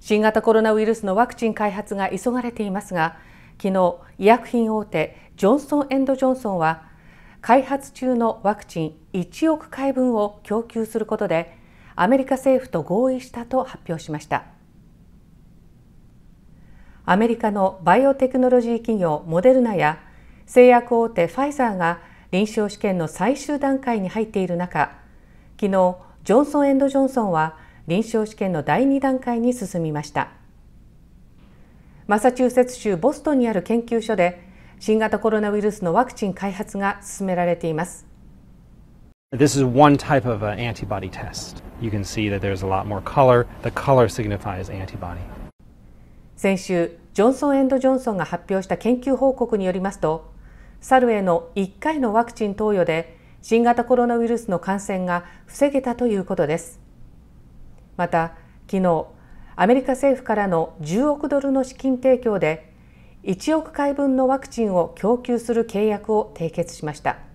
新型コロナウイルスのワクチン開発が急がれていますが昨日医薬品大手ジョンソン・エンド・ジョンソンは開発中のワクチン1億回分を供給することでアメリカ政府と合意したと発表しました。アメリカのバイオテクノロジー企業モデルナや製薬大手ファイザーが臨床試験の最終段階に入っている中昨日ジョンソン・エンド・ジョンソンは臨床試験の第2段階に進みましたマサチューセッツ州ボストンにある研究所で新型コロナウイルスのワクチン開発が進められています This is one type of an antibody test. You can see that there's a lot more color. The color signifies antibody. 先週ジョンソン・エンド・ジョンソンが発表した研究報告によりますと猿への1回のワクチン投与で新型コロナウイルスの感染が防げたということですまた昨日アメリカ政府からの10億ドルの資金提供で1億回分のワクチンを供給する契約を締結しました「